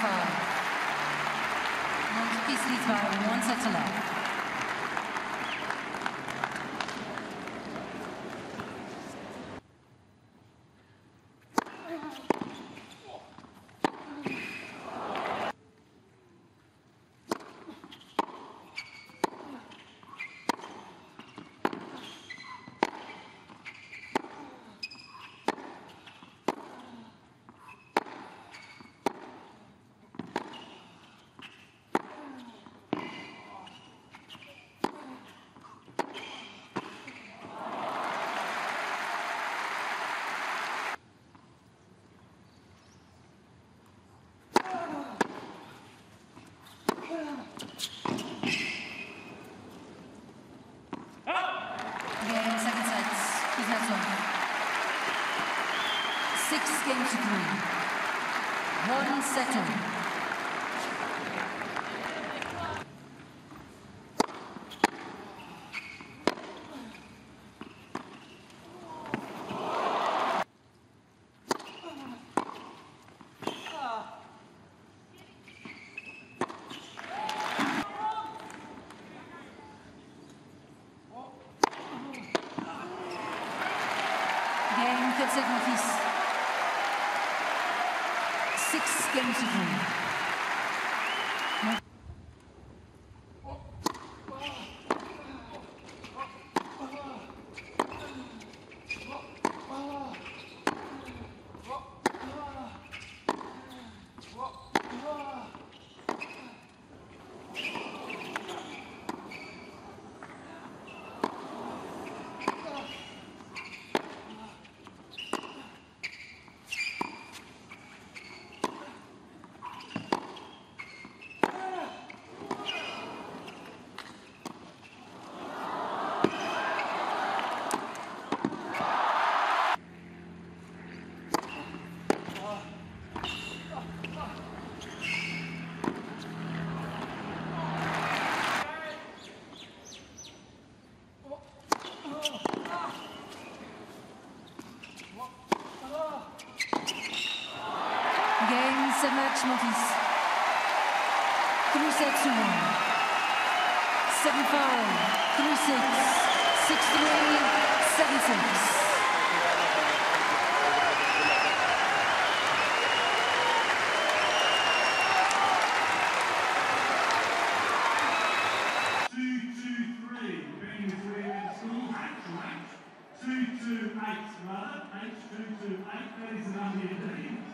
Monty Sweetwater, one set to love. Six games to three. One settle. Monfils. Six games to three. Match, Monfils. Three sets to one. Seven five, three six, six three, seven six. Two, two, three, being three in school, H to H. Two, two, eight, rather, H, two, two, eight, that is an under 18. And ladies,